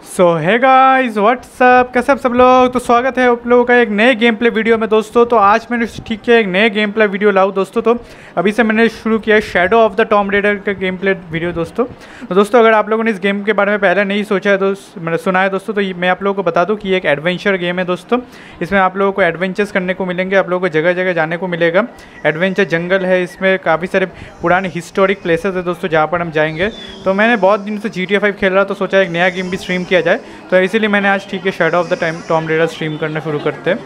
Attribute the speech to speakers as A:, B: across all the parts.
A: सो है guys what's up कैसे सब लोग? तो स्वागत है आप लोगों का एक नए गेम प्ले वीडियो में दोस्तों। तो आज मैंने ठीक किया एक नए गेम प्ले वीडियो लाऊँ दोस्तों। तो अभी से मैंने शुरू किया Shadow of the Tomb Raider का गेम प्ले वीडियो दोस्तों। तो दोस्तों, अगर आप लोगों ने इस गेम के बारे में पहले नहीं सोचा है दोस्त मैंने सुना है दोस्तों। तो मैं आप लोगों को बता दूँ कि एक एडवेंचर गेम है दोस्तों। इसमें आप लोगों को एडवेंचर्स करने को मिलेंगे, आप लोगों को जगह जगह जाने को मिलेगा। एडवेंचर जंगल है, इसमें काफ़ी सारे पुराने हिस्टोरिक प्लेसेस है दोस्तों, जहाँ पर हम जाएँगे। तो मैंने बहुत दिन से जी टी खेल रहा तो सोचा एक नया गेम भी स्ट्रीम किया जाए। तो इसीलिए मैंने आज ठीक है Shadow of the time Tomb Raider stream करना शुरू करते हैं।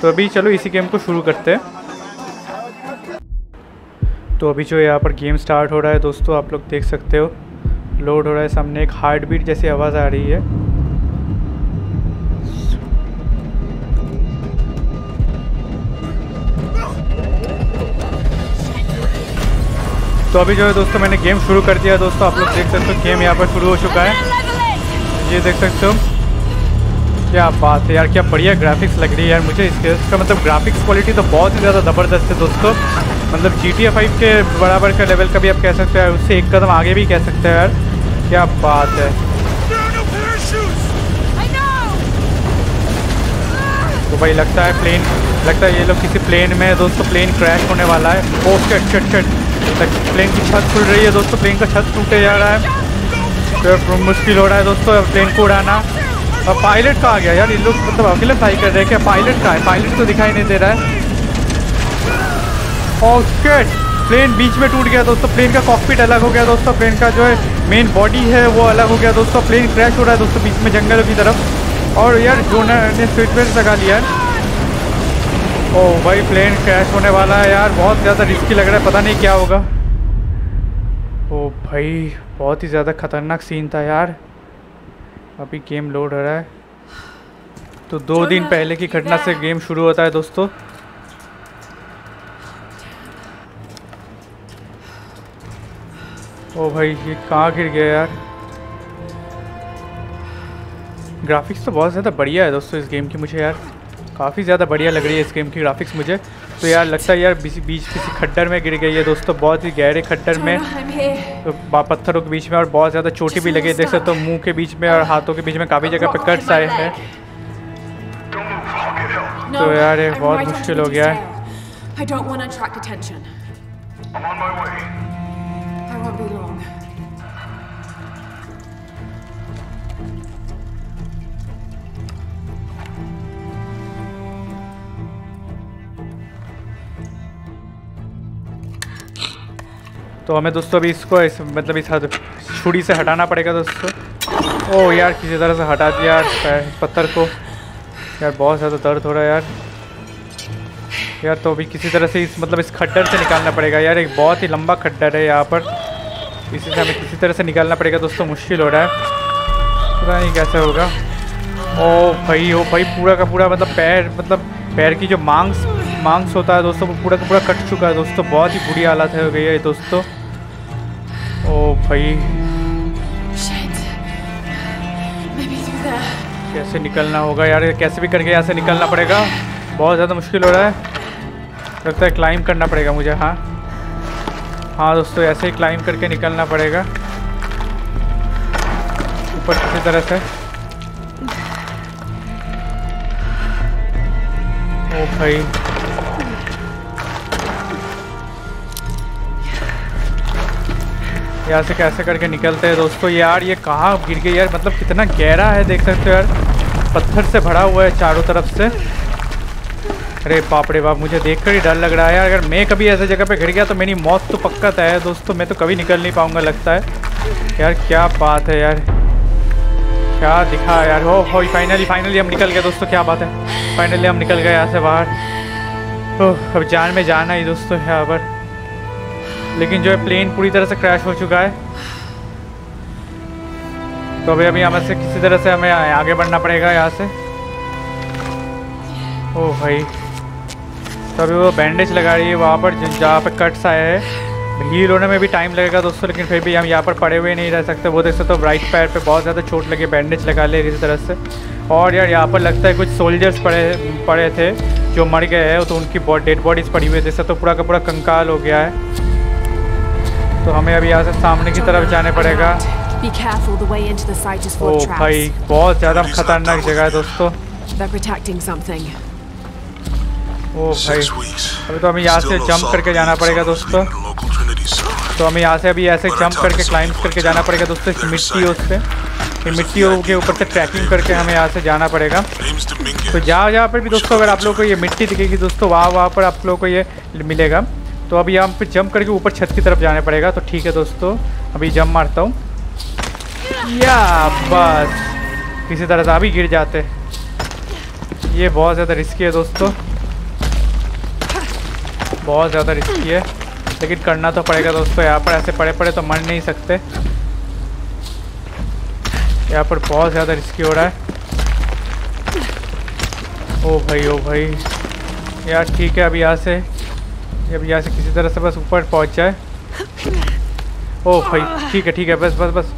A: तो अभी चलो इसी गेम को शुरू करते हैं। तो अभी जो यहाँ पर गेम स्टार्ट हो रहा है, दोस्तों, आप लोग देख सकते हो। लोड हो रहा है सामने एक हार्ट बीट जैसी आवाज़ आ रही है। तो अभी जो है दोस्तों, मैंने गेम शुरू कर दिया। दोस्तों, आप लोग देख सकते हो गेम यहाँ पर शुरू हो चुका है। ये देख सकते हो क्या बात है यार, क्या बढ़िया ग्राफिक्स लग रही है यार मुझे इसके इसका मतलब ग्राफिक्स क्वालिटी तो बहुत ही ज़्यादा ज़बरदस्त है दोस्तों। मतलब जी टी फाइव के बराबर का लेवल का भी आप कह सकते हैं उससे एक कदम आगे भी कह सकते हैं यार। क्या बात है। तो भाई लगता है प्लेन लगता है ये लोग किसी प्लेन में दोस्तों प्लेन क्रैश होने वाला है। Oh shut shut shut plane की छत खुल रही है दोस्तों प्लेन का छत टूटे जा रहा है। तो मुश्किल हो रहा है दोस्तों प्लेन को उड़ाना। और पायलट का आ गया? यार, ये लोग मतलब अकेले फ्लाई कर रहे हैं क्या? पायलट का है? पायलट तो दिखाई नहीं दे रहा है। ओके प्लेन बीच में टूट गया दोस्तों। प्लेन का कॉकपिट अलग हो गया दोस्तों। प्लेन का जो है मेन बॉडी है, वो अलग हो गया दोस्तों। प्लेन क्रैश हो रहा है दोस्तों बीच में जंगल की तरफ़। और यार जोनर ने स्वीट बेल्ट लगा लिया है। ओ भाई प्लेन क्रैश होने वाला है यार। बहुत ज़्यादा रिस्की लग रहा है। पता नहीं क्या होगा। ओ भाई। बहुत ही ज़्यादा ख़तरनाक सीन था यार। अभी गेम लोड हो रहा है। तो दो दिन पहले की घटना से गेम शुरू होता है दोस्तों। ओ भाई ये कहाँ गिर गया यार? ग्राफिक्स तो बहुत ज़्यादा बढ़िया है दोस्तों इस गेम की मुझे यार। काफ़ी ज़्यादा बढ़िया लग रही है इस गेम की ग्राफिक्स मुझे। तो यार लगता है यार बीच बीच किसी खड्डर में गिर गई है दोस्तों। बहुत ही गहरे खड्डर में। पत्थरों के बीच में और बहुत ज़्यादा चोटी भी लगी है देख सकते हो मुँह के बीच में और हाथों के बीच में काफ़ी जगह पे कट्स आए हैं। तो यार ये बहुत मुश्किल हो गया। है तो हमें दोस्तों अभी इसको इस मतलब इस छुरी से हटाना पड़ेगा दोस्तों। ओह यार, किसी तरह से हटा दिया यार पत्थर को। यार, बहुत ज़्यादा दर्द हो रहा है यार। यार तो अभी किसी तरह से इस मतलब इस खड्डर से निकालना पड़ेगा। यार, एक बहुत ही लंबा खड्डर है यहाँ पर। इसी से हमें किसी तरह से निकालना पड़ेगा दोस्तों, मुश्किल हो रहा है। पता नहीं कैसे होगा। ओ भाई ओ भाई, पूरा का पूरा मतलब पैर मतलब पैर की जो मांस मांस होता है दोस्तों, वो पूरा का पूरा कट चुका है दोस्तों। बहुत ही बुरी हालत हो गई है दोस्तों। ओ भाई। कैसे निकलना होगा यार? कैसे भी करके यहाँ से निकलना पड़ेगा। बहुत ज़्यादा मुश्किल हो रहा है। लगता है क्लाइम करना पड़ेगा मुझे हाँ। हाँ दोस्तों ऐसे ही क्लाइम करके निकलना पड़ेगा। ऊपर किसी तरह से। ओ भाई। यहाँ से कैसे करके निकलते हैं दोस्तों? यार, ये कहाँ गिर गई? यार मतलब कितना गहरा है, देख सकते हो यार। पत्थर से भरा हुआ है चारों तरफ़ से। अरे बाप रे बाप, मुझे देखकर ही डर लग रहा है यार। अगर मैं कभी ऐसे जगह पे गिर गया तो मेरी मौत तो पक्का तय है दोस्तों। मैं तो कभी निकल नहीं पाऊँगा, लगता है। यार, क्या बात है यार। क्या दिखा यार। हो हो फाइनली फाइनली हम निकल गए दोस्तों, क्या बात है। फाइनली हम निकल गए यहाँ से बाहर। ओह, अब जान में जाना ही दोस्तों, यहाँ पर। लेकिन जो है प्लेन पूरी तरह से क्रैश हो चुका है। तो अभी अभी हमें से किसी तरह से हमें आगे बढ़ना पड़ेगा यहाँ से। ओ भाई। तो अभी वो बैंडेज लगा रही है वहाँ पर, जहाँ पर कट्स आए हैं। हील होने में भी टाइम लगेगा दोस्तों, लेकिन फिर भी हम यहाँ पर पड़े हुए नहीं रह सकते। वो देख सकते हो तो राइट पैर पे बहुत ज़्यादा चोट लगे बैंडेज लगा ले इसी तरह से। और यार यहाँ पर लगता है कुछ सोल्जर्स पड़े पड़े थे, जो मर गए हैं तो उनकी डेड बॉडीज़ पड़ी हुई है। जैसे तो पूरा का पूरा कंकाल हो गया है। तो हमें अभी यहाँ से सामने की तरफ़ जाने पड़ेगा। ओ भाई बहुत ज़्यादा खतरनाक जगह है दोस्तों. ओ भाई अभी तो हमें यहाँ से जंप करके जाना पड़ेगा दोस्तों. तो हमें यहाँ से अभी ऐसे जंप करके क्लाइंब करके जाना पड़ेगा दोस्तों इस मिट्टी है उससे ये मिट्टियों के ऊपर से ट्रैकिंग करके हमें यहाँ से जाना पड़ेगा। तो जहाँ जहाँ पर भी दोस्तों अगर आप लोगों को ये मिट्टी दिखेगी दोस्तों वहाँ वहाँ पर आप लोगों को ये मिलेगा। तो अभी यहाँ पे जंप करके ऊपर छत की तरफ़ जाना पड़ेगा तो ठीक है दोस्तों। अभी जंप मारता हूँ। या बस। किसी तरह से अभी गिर जाते ये बहुत ज़्यादा रिस्की है दोस्तों। बहुत ज़्यादा रिस्की है। लेकिन करना तो पड़ेगा दोस्तों। यहाँ पर ऐसे पड़े पड़े तो मर नहीं सकते। यहाँ पर बहुत ज़्यादा रिस्की हो रहा है। ओ भाई ओ भाई। यार ठीक है, अभी यहाँ से अब यहाँ से किसी तरह से बस ऊपर पहुँच जाए। ओ भाई ठीक है ठीक है बस बस बस।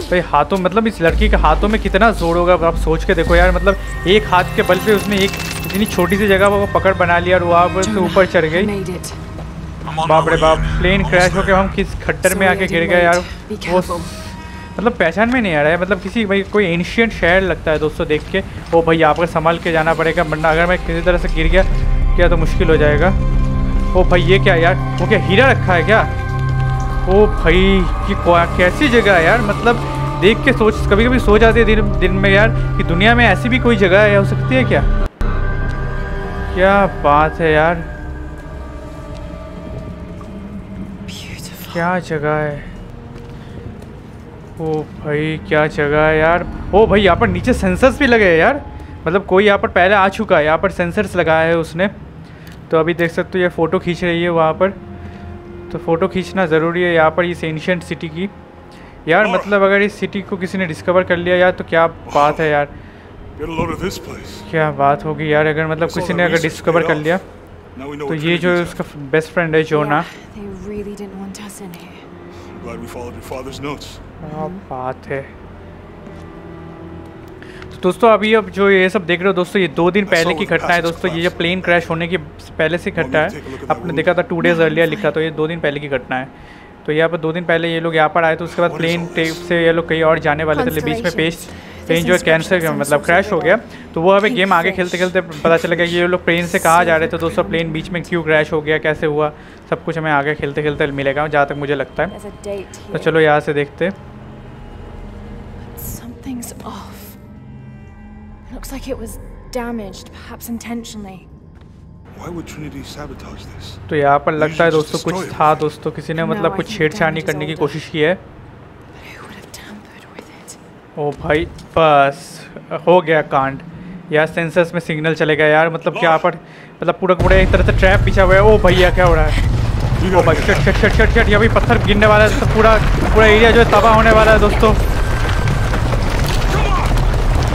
A: भाई हाथों मतलब इस लड़की के हाथों में कितना ज़ोर होगा आप सोच के देखो यार मतलब एक हाथ के बल पे उसने एक इतनी छोटी सी जगह वो पकड़ बना लिया और वहाँ पर से ऊपर चढ़ गई। बाप रे बाप प्लेन क्रैश
B: there.
A: होके हम किस खट्टर में आके गिर गए यार। वो मतलब पहचान में नहीं आ रहा है मतलब किसी भाई कोई एंशियंट शहर लगता है दोस्तों देख के। ओ भाई यहाँ पर संभाल के जाना पड़ेगा वरना अगर मैं किसी तरह से गिर गया क्या तो मुश्किल हो जाएगा। ओ भाई ये क्या यार? वो क्या हीरा रखा है क्या? ओ भाई ये कैसी जगह है यार? मतलब देख के सोच कभी कभी सोच आती है दिन दिन में यार कि दुनिया में ऐसी भी कोई जगह है हो सकती है क्या? क्या बात है यार. क्या जगह है? ओ भाई क्या जगह है यार। ओ भाई यहाँ पर नीचे सेंसर्स भी लगे हैं यार। मतलब कोई यहाँ पर पहले आ चुका है यहाँ पर सेंसर्स लगाया है उसने। तो अभी देख सकते हो ये फ़ोटो खींच रही है वहाँ पर। तो फ़ोटो खींचना ज़रूरी है यहाँ पर इस एंशियंट सिटी की। यार मतलब अगर इस सिटी को किसी ने डिस्कवर कर लिया यार तो क्या बात है यार. क्या बात होगी यार अगर मतलब किसी ने अगर डिस्कवर कर लिया तो ये जो उसका बेस्ट फ्रेंड है जोना
C: they really
A: तो दोस्तों अभी अब जो ये सब देख रहे हो दोस्तों ये दो दिन पहले की घटना है दोस्तों। ये जो प्लेन क्रैश होने की पहले से घटना है आपने देखा था टू डेज़ अर्लियर लिखा तो ये दो दिन पहले की घटना है। तो यहाँ पर दो दिन पहले ये लोग यहाँ पर आए तो उसके बाद प्लेन टेप से ये लोग कहीं और जाने वाले थे बीच में पेश प्लेन जो है कैंसिल मतलब क्रैश हो गया। तो वो हमें गेम आगे खेलते खेलते पता चला कि ये लोग प्लेन से कहाँ जा रहे थे दोस्तों प्लेन बीच में क्यों क्रैश हो गया कैसे हुआ सब कुछ हमें आगे खेलते खेलते मिलेगा जहाँ तक मुझे लगता है। तो चलो यहाँ से देखते
C: Something's off. Looks like it was damaged, perhaps intentionally.
B: Why would Trinity sabotage this?
A: तो यहाँ पर लगता है दोस्तों कुछ था दोस्तों किसी ने मतलब कुछ छेड़छाड़ी करने की कोशिश की है।
C: Who would have tampered with it?
A: ओ भाई बस हो गया कांड। यार सेंसर्स में सिग्नल चलेगा यार मतलब क्या पर मतलब पूरा पूरा एक तरह से ट्रैप पीछा हुआ है। ओ भैया क्या हो रहा है? ओ भाई shut shut shut shut shut ये अभी पत्थर गिरने वाला है। तो पूरा पूरा एरिया जो है तबाह होने वाला है दोस्तों।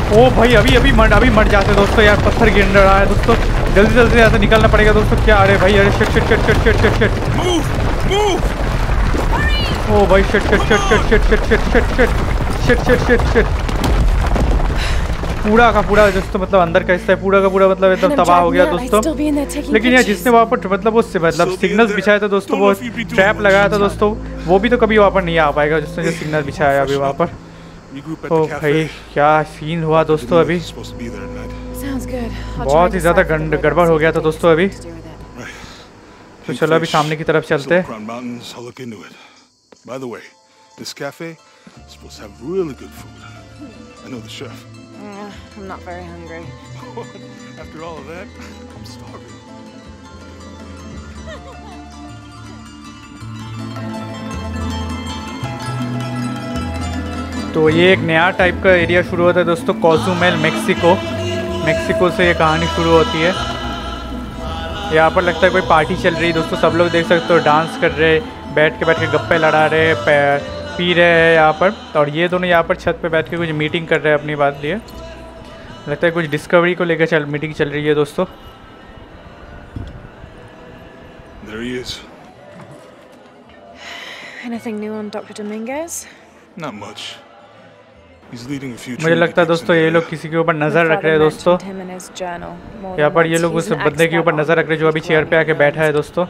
A: ओ भाई अभी अभी मर अभी मर जाते दोस्तों यार पत्थर गिर रहा है दोस्तों जल्दी जल्दी यहाँ से निकलना पड़ेगा दोस्तों क्या अरे भाई अरे shut shut shut shut shut
B: shut shut!
A: ओ भाई shut shut shut shut shut shut shut shut shut shut shut shut पूरा का पूरा दोस्तों मतलब अंदर का हिस्सा है पूरा का पूरा मतलब एकदम तबाह हो गया दोस्तों लेकिन यार जिसने वहाँ पर मतलब वो मतलब सिग्नल्स. बिछाया था दोस्तों वो ट्रैप लगाया था दोस्तों वो भी तो कभी वहाँ पर नहीं आ पाएगा जिसने जो सिग्नल बिछाया अभी वहाँ पर ओ भाई क्या सीन हुआ दोस्तों अभी? बहुत ही ज़्यादा गड़बड़ हो गया था दोस्तों अभी। तो चलो अभी सामने की तरफ़ चलते हैं। तो ये एक नया टाइप का एरिया शुरू होता है दोस्तों कॉजूमेल मेक्सिको मेक्सिको से ये कहानी शुरू होती है यहाँ पर लगता है कोई पार्टी चल रही है दोस्तों सब लोग देख सकते हो डांस कर रहे हैं बैठ के बैठ के गप्पे लड़ा रहे हैं पी रहे हैं यहाँ पर और ये दोनों यहाँ पर छत पे बैठ के कुछ मीटिंग कर रहे हैं अपनी बात लिए लगता है कुछ डिस्कवरी को लेकर चल मीटिंग चल रही है दोस्तों
B: There he is.
C: Anything new on Dr. Dominguez?
B: Not much.
A: मुझे लगता है दोस्तों ये लोग किसी के ऊपर नज़र रख रहे हैं दोस्तों यहाँ पर ये लोग उस बंदे के ऊपर नज़र रख रहे हैं जो अभी चेयर पे आके बैठा है दोस्तों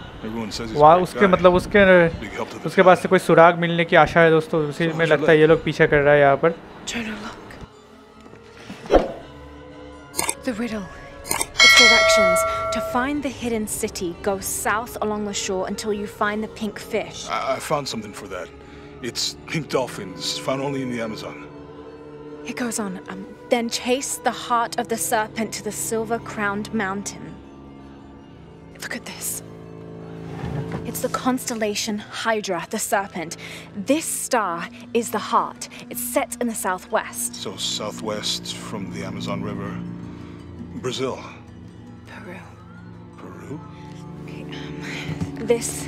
A: वहाँ उसके मतलब उसके उसके पास से कोई सुराग मिलने की आशा है दोस्तों उसी में लगता है ये लोग पीछे कर रहा है यहाँ पर
C: The riddle. Its directions. To find the hidden city, go south along the shore until you find the pink fish.
B: I, I found something for that. It's pink dolphins, found only in the Amazon.
C: It goes on. Um, then chase the heart of the serpent to the silver crowned mountain. Look at this. It's the constellation Hydra, the serpent. This star is the heart. It's set in the southwest.
B: So southwest from the Amazon River. Brazil.
C: Peru.
B: Peru?
C: This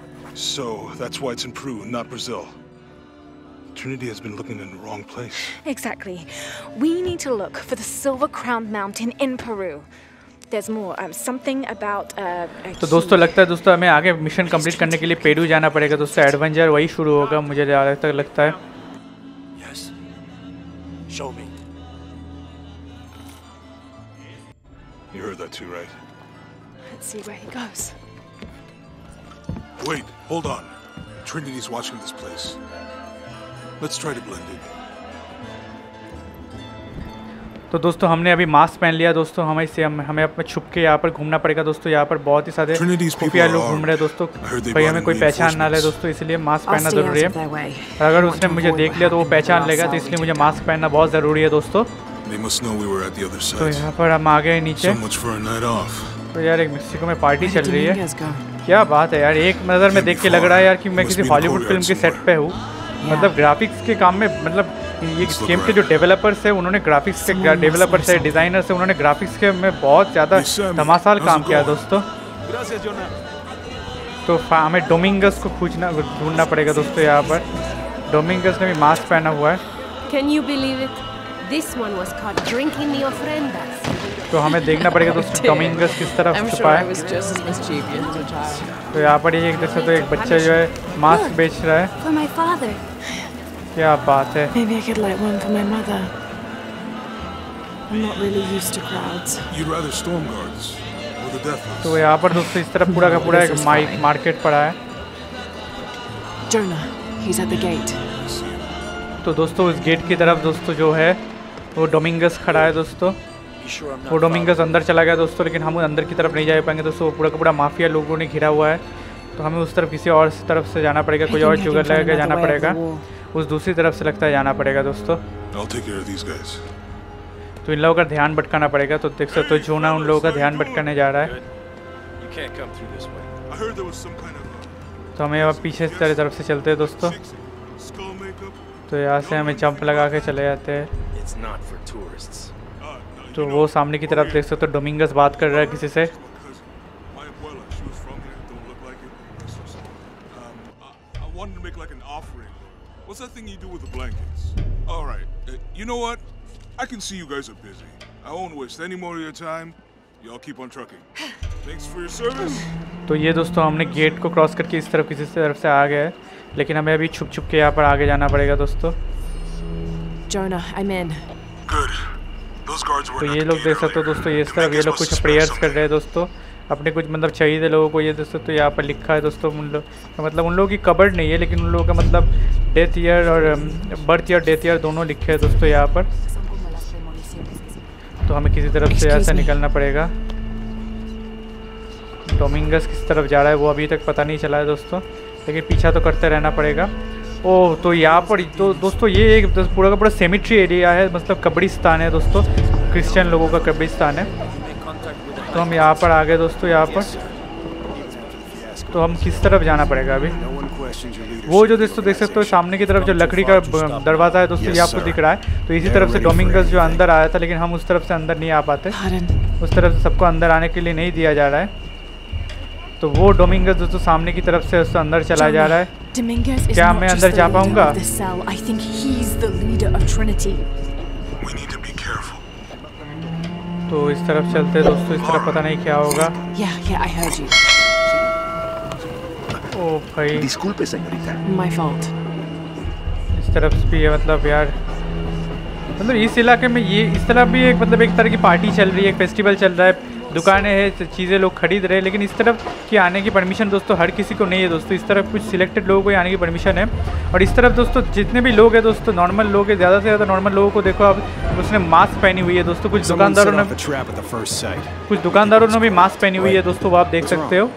B: So that's why it's in Peru, not Brazil. Trinity has been looking in the wrong place.
C: Exactly. We need to look for the Silver Crowned Mountain in Peru. There's more. Um, something about uh, a
A: तो दोस्तों
C: key.
A: लगता है दोस्तों हमें आगे mission complete करने के लिए पेरू जाना पड़ेगा दोस्तों एडवेंचर वही शुरू होगा मुझे ज़्यादा तक लगता है
D: Yes. Show me.
B: You heard that too, right?
C: Let's see where he goes.
B: Wait, hold on. Trinity's watching this place. Let's try to blend in.
A: तो दोस्तों हमने अभी मास्क पहन लिया। दोस्तों हमें इससे हम हमें अपने छुप के यहाँ पर घूमना पड़ेगा। दोस्तों यहाँ पर बहुत ही सारे खुफिया लोग घूम रहे हैं। दोस्तों भाई हमें कोई पहचान ना ले। दोस्तों इसलिए मास्क पहनना ज़रूरी है। और अगर उसने मुझे देख लिया तो वो पहचान लेगा तो इसलिए मुझे मास्क पहनना बहुत ज़रूरी है दोस्तों। तो यहाँ पर हम आ गए नीचे। तो यार एक मिस्सी को पार्टी चल रही है। क्या बात है यार एक नज़र में देख के लग रहा है यार कि मैं किसी हॉलीवुड फ़िल्म के सेट पे हूँ। मतलब ग्राफिक्स के काम में मतलब ये गेम के जो डेवलपर्स है उन्होंने ग्राफिक्स के डेवलपर्स है डिज़ाइनर्स है उन्होंने ग्राफिक्स के में बहुत ज़्यादा धमासाल काम किया दोस्तों। तो हमें डोमिंगस को खोजना ढूंढना पड़ेगा दोस्तों यहाँ पर। डोमिंगस ने भी मास्क पहना हुआ है।
E: Can you believe it? This one was caught drinking the ofrendas.
A: तो हमें देखना पड़ेगा दोस्तों डोमिंगस किस
F: तरह
A: छुपा है। तो यहाँ पर ये देख सकते तो एक बच्चा जो है मास्क बेच रहा है। क्या बात है। तो यहाँ पर दोस्तों इस तरफ़ पूरा का पूरा एक माइक मार्केट पड़ा है। तो दोस्तों इस गेट की तरफ़ दोस्तों जो है वो डोमिंगस खड़ा है दोस्तों। वो डोमिंगस अंदर चला गया दोस्तों लेकिन हम अंदर की तरफ़ नहीं जा पाएँगे दोस्तों पूरा का पूरा माफिया लोगों ने घिरा हुआ है। तो हमें उस तरफ़ किसी और तरफ़ से जाना पड़ेगा कोई और
F: from
A: लगा के जाना
F: of
A: पड़ेगा। उस दूसरी तरफ़ से लगता है जाना पड़ेगा दोस्तों. तो इन लोगों का ध्यान भटकाना पड़ेगा तो देख सकते हो जोना उन लोगों का ध्यान भटकाने जा रहा है।
B: Uh,
A: तो हमें अब पीछे से तेरी तरफ़ से चलते हैं दोस्तों. तो यहाँ से हमें जंप लगा के चले जाते हैं। तो वो सामने की तरफ़ देख सकते हो डोमिंगस बात कर रहा है किसी से.
B: Um, wanted to make like an offering. What's that thing you do with the blankets? All right. Uh, you know what? I can see you guys are busy. I won't waste any more of your time. Y'all keep on trucking. Thanks for your service.
A: तो ये दोस्तों हमने gate को cross करके इस तरफ़ किसी तरफ़ से आ गए हैं लेकिन हमें अभी छुप छुप के यहाँ पर आगे जाना पड़ेगा दोस्तों
F: Jonah, I'm in.
B: Good.
A: तो ये लोग देख सकते हो दोस्तों ये इस तरफ़ ये लोग कुछ प्रेयर्स कर रहे हैं दोस्तों। अपने कुछ मतलब चाहिए लोगों को ये दोस्तों तो यहाँ पर लिखा है दोस्तों उन लोग मतलब उन लोगों की कबर्ड नहीं है लेकिन उन लोगों का मतलब डेथ ईयर और बर्थ ईयर डेथ ईयर दोनों लिखे हैं दोस्तों यहाँ पर। तो हमें किसी तरफ़ से यहाँ
F: Excuse
A: से निकलना पड़ेगा। डोमिंगस किस तरफ़ जा रहा है वो अभी तक पता नहीं चला है दोस्तों लेकिन पीछा तो करते रहना पड़ेगा। ओह तो यहाँ पर तो दोस्तों ये एक पूरा का पूरा सेमिट्री एरिया है मतलब कब्रिस्तान है दोस्तों। क्रिश्चियन लोगों का कब्रिस्तान है। तो हम यहाँ पर आ गए दोस्तों यहाँ पर। तो हम किस तरफ़ जाना पड़ेगा अभी. वो जो दोस्तों देख सकते हो सामने की तरफ़ जो लकड़ी का दरवाज़ा है दोस्तों ये आपको दिख रहा है। तो इसी तरफ़ से डोमिंगस जो अंदर आया था लेकिन हम उस तरफ़ से अंदर नहीं आ पाते। उस तरफ़ से सबको अंदर आने के लिए नहीं दिया जा रहा है। तो वो डोमिंगस दोस्तों सामने की तरफ़ से उससे अंदर चला जा रहा है
C: Dominguez is
A: क्या
C: not
A: मैं
C: just
A: अंदर
C: the
A: जा
C: leader
A: पाऊँगा?
C: of this cell. I think he's the leader of Trinity.
B: We need to be careful.
A: तो इस तरफ़ चलते हैं दोस्तों इस तरफ़ पता नहीं क्या होगा
F: Yeah, yeah, I heard you.
A: ओ भाई.
F: My fault.
A: इस तरफ़ भी है मतलब यार मतलब इस इलाके में ये इस तरफ़ भी एक मतलब एक तरह की पार्टी चल रही है एक फेस्टिवल चल रहा है दुकानें हैं चीज़ें लोग खरीद रहे हैं लेकिन इस तरफ़ की आने की परमिशन दोस्तों हर किसी को नहीं है दोस्तों। इस तरफ़ कुछ सिलेक्टेड लोगों को ही आने की परमिशन है। और इस तरफ़ दोस्तों जितने भी लोग हैं दोस्तों नॉर्मल लोग हैं ज़्यादा से ज़्यादा नॉर्मल लोगों को देखो आप उसने मास्क पहनी हुई है दोस्तों। कुछ दुकानदारों ने. कुछ दुकानदारों ने भी मास्क पहनी हुई है दोस्तों वो आप देख सकते हो।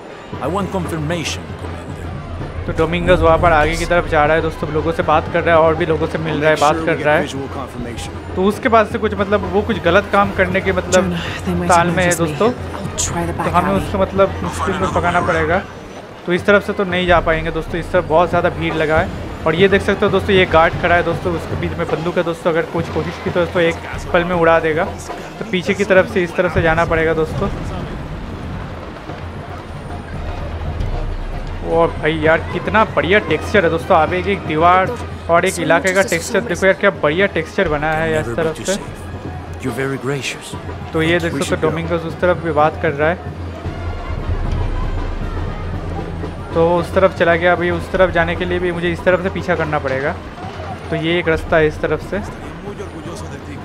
A: तो डोमिंगस वहाँ पर आगे की तरफ़ जा रहा है दोस्तों लोगों से बात कर रहा है और भी लोगों से मिल रहा है बात कर रहा है। तो उसके बाद से कुछ मतलब वो कुछ गलत काम करने के मतलब ताल में है दोस्तों। तो हमें
F: alley.
A: उसको मतलब मुश्किल में पकाना पड़ेगा। तो इस तरफ़ से तो नहीं जा पाएँगे दोस्तों इस तरफ़ बहुत ज़्यादा भीड़ लगा है। और ये देख सकते हो दोस्तों ये गार्ड खड़ा है दोस्तों उसके बीच में बंदूक है दोस्तों अगर कुछ कोशिश की तो दोस्तों एक पल में उड़ा देगा। तो पीछे की तरफ़ से इस तरफ़ से जाना पड़ेगा दोस्तों। और भाई यार कितना बढ़िया टेक्सचर है दोस्तों। आप की एक दीवार और एक इलाके का टेक्सचर देखो यार क्या बढ़िया टेक्सचर बना है यार इस तरफ़ से. तो ये देख सकते. डोमिंगस उस तरफ़ भी बात कर रहा है। तो उस तरफ़ चला गया। अभी उस तरफ़ जाने के लिए भी मुझे इस तरफ़ से पीछा करना पड़ेगा। तो ये एक रास्ता है इस तरफ़ से।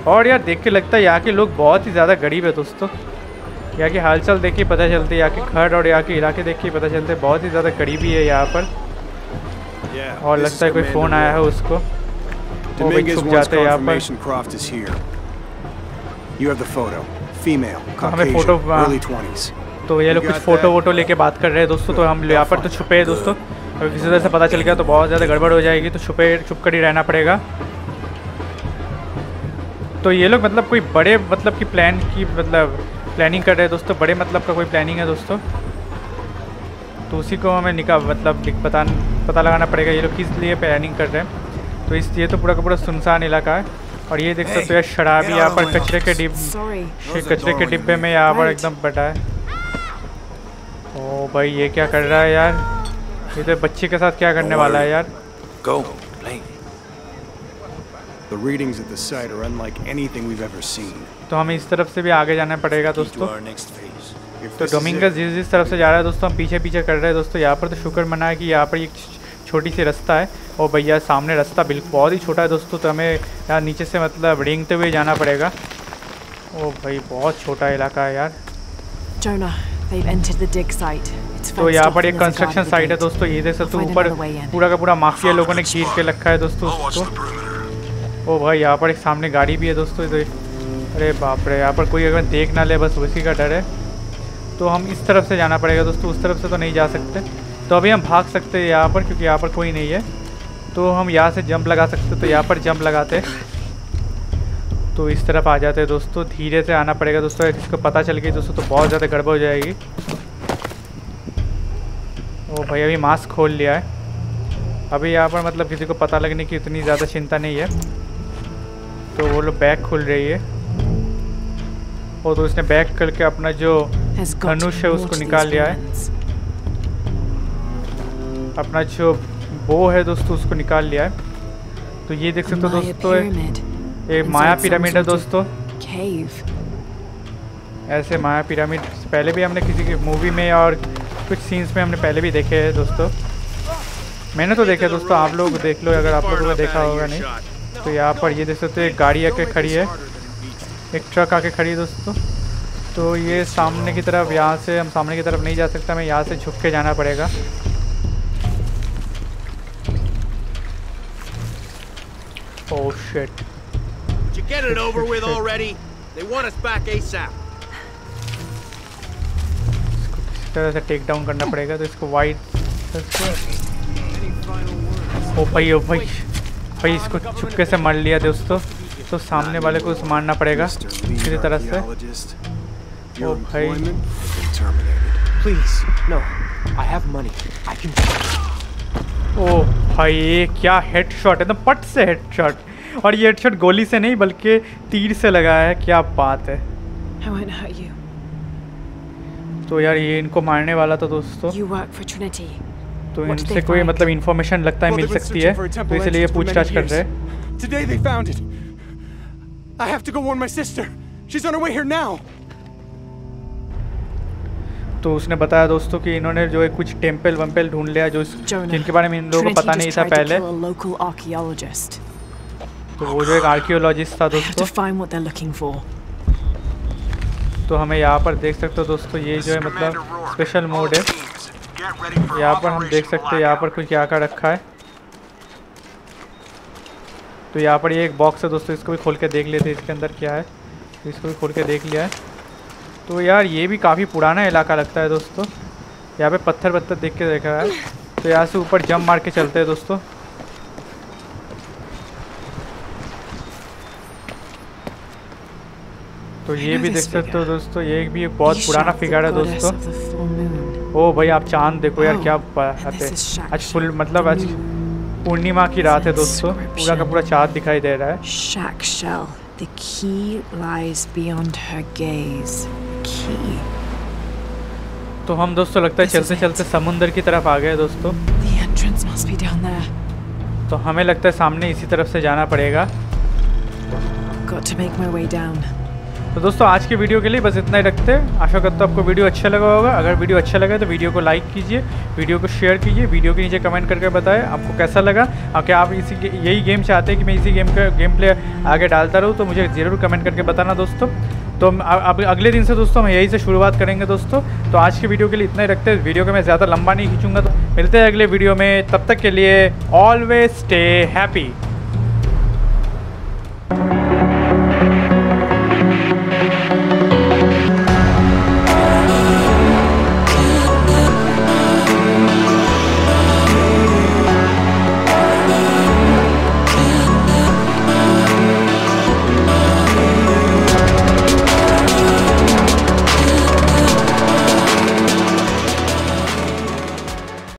A: और यार देख के लगता है यहाँ के लोग बहुत ही ज़्यादा गरीब है दोस्तों। यहाँ की हालचाल देख के पता चलते यहाँ के घर और यहाँ के इलाके देख के पता चलते हैं बहुत ही ज़्यादा करीबी है यहाँ पर और लगता है कोई फ़ोन आया है उसको वो भाई छुप जाते हैं यहाँ पर
G: confirmation Croft is here. You have the photo. Female,
A: हमें
G: Caucasian,
A: हाँ।
G: early 20s.
A: तो ये लोग कुछ फ़ोटो वोटो लेके बात कर रहे हैं दोस्तों तो हम यहाँ पर तो छुपे हैं दोस्तों अगर किसी तरह से पता चल गया तो बहुत ज़्यादा गड़बड़ हो जाएगी तो छुपे छुप कर ही रहना पड़ेगा तो ये लोग मतलब कोई बड़े मतलब की प्लान की मतलब प्लानिंग कर रहे हैं दोस्तों बड़े मतलब का कोई प्लानिंग है दोस्तों। तो उसी को हमें निकाल मतलब बता पता लगाना पड़ेगा ये लोग किस लिए प्लानिंग कर रहे हैं। तो इस ये तो पूरा का पूरा सुनसान इलाका है। और ये देख सकते हो यार शराबी यहाँ पर कचरे के डिब कचरे के डिब्बे में यहाँ पर एकदम बटा है। ओ भाई ये क्या कर रहा है यार? ये तो बच्चे के साथ क्या करने वाला है यार.
G: The readings at the site are unlike anything we've ever seen.
A: तो हमें इस तरफ़ से भी आगे जाना पड़ेगा दोस्तों
D: our next phase.
G: If
A: तो डोमिंगस जिस जिस तरफ़ से जा रहा है दोस्तों हम पीछे पीछे कर रहे हैं दोस्तों यहाँ पर तो शुक्र मना है कि यहाँ पर एक छोटी सी रास्ता है और भैया सामने रास्ता बिल्कुल बहुत ही छोटा है दोस्तों तो हमें यहाँ नीचे से मतलब रेंगते हुए जाना पड़ेगा ओ भाई बहुत छोटा इलाका है यार
F: Jonah, they've entered the dig site.
A: तो यहाँ पर एक कंस्ट्रक्शन साइट है दोस्तों ये सकते हो ऊपर. पूरा का पूरा माफिया लोगों ने घेर के रखा है दोस्तों उसको. ओ भाई, यहाँ पर एक सामने गाड़ी भी है दोस्तों इधर। अरे बाप रे, यहाँ पर कोई अगर देख ना ले, बस उसी का डर है। तो हम इस तरफ़ से जाना पड़ेगा दोस्तों, उस तरफ़ से तो नहीं जा सकते। तो अभी हम भाग सकते हैं यहाँ पर, क्योंकि यहाँ पर कोई नहीं है। तो हम यहाँ से जंप लगा सकते तो यहाँ पर जंप लगाते तो इस तरफ़ आ जाते हैं दोस्तों, धीरे से आना पड़ेगा दोस्तों, अगर किसी को पता चल गई दोस्तों तो बहुत ज़्यादा गड़बड़ हो जाएगी। ओ भाई, अभी मास्क खोल लिया है। अभी यहाँ पर मतलब किसी को पता लगने की इतनी ज़्यादा चिंता नहीं है। तो वो लोग बैग खुल रही है। और तो उसने बैग करके अपना जो धनुष है उसको निकाल लिया है। अपना जो बो है दोस्तों उसको निकाल लिया है। तो ये देख सकते हो दोस्तों. ये माया पिरामिड है दोस्तों। ऐसे माया पिरामिड पहले भी हमने किसी की मूवी में और कुछ सीन्स में हमने पहले भी देखे हैं दोस्तों। मैंने तो देखा दोस्तों आप लोग देख लो अगर आप लोगों ने देखा होगा नहीं। तो यहाँ पर ये देख सकते हो एक गाड़ी आके खड़ी है। एक ट्रक आके खड़ी है दोस्तों। तो ये सामने की तरफ़ यहाँ से हम सामने की तरफ़ नहीं जा सकते हमें यहाँ से झुक के जाना पड़ेगा। ओह shit
H: Did you get it over with already? They want us back ASAP.
A: तरह से टेक डाउन करना पड़ेगा तो इसको वाइट ओ भाई ओ भाई भाई इसको चुपके से मार लिया दोस्तों तो सामने वाले को मारना पड़ेगा किसी तरह से
G: has been terminated.
I: Please, no. I have money. I can.
A: ओ भाई ये क्या हेडशॉट एकदम पट से हेडशॉट और ये हेडशॉट गोली से नहीं बल्कि तीर से लगा है क्या बात है. तो यार ये इनको मारने वाला था दोस्तों तो इनसे कोई मतलब इन्फॉर्मेशन लगता है मिल सकती है तो इसलिए पूछताछ कर रहे
G: Today. I have to go warn my sister. She's on her way here now.
A: तो उसने बताया दोस्तों कि इन्होंने जो है कुछ टेंपल वंपल ढूंढ लिया जो जिनके बारे में इन लोगों को पता नहीं था पहले। तो वो जो एक आर्कियोलॉजिस्ट था दोस्तों। तो हमें यहाँ पर देख सकते हो दोस्तों ये जो है मतलब स्पेशल मोड है। यहाँ पर हम देख सकते हैं यहाँ पर कुछ क्या क्या रखा है। तो यहाँ पर ये एक बॉक्स है दोस्तों इसको भी खोल के देख लेते हैं इसके अंदर क्या है। इसको भी खोल के देख लिया है। तो यार ये भी काफ़ी पुराना इलाका लगता है दोस्तों। यहाँ पे पत्थर पत्थर देख के देखा है। तो यहाँ से ऊपर जंप मार के चलते हैं दोस्तों। तो ये भी देख सकते हो दोस्तों ये भी एक बहुत पुराना फिगर है दोस्तों। ओ भाई आप चाँद देखो यार क्या बात है। आज फुल मतलब आज पूर्णिमा की रात है दोस्तों। पूरा का पूरा चाँद दिखाई दे रहा है।
F: Shell the key lies beyond her gaze
A: तो हम दोस्तों लगता है चलते चलते समुद्र की तरफ़ आ गए दोस्तों। तो हमें लगता है सामने इसी तरफ़ से जाना पड़ेगा। तो दोस्तों, आज की वीडियो के लिए बस इतना ही रखते हैं। आशा करता हूँ आपको वीडियो अच्छा लगा होगा। अगर वीडियो अच्छा लगा तो वीडियो को लाइक कीजिए, वीडियो को शेयर कीजिए, वीडियो के नीचे कमेंट करके बताएँ आपको कैसा लगा। और क्या आप इसी यही गेम चाहते हैं कि मैं इसी गेम का गेम प्ले आगे डालता रहूँ तो मुझे ज़रूर कमेंट करके बताना दोस्तों। तो अब अगले दिन से दोस्तों, हम यही से शुरुआत करेंगे दोस्तों। तो आज की वीडियो के लिए इतना ही रखते हैं। वीडियो को मैं ज़्यादा लंबा नहीं खींचूँगा तो मिलते हैं अगले वीडियो में। तब तक के लिए ऑलवेज स्टे हैप्पी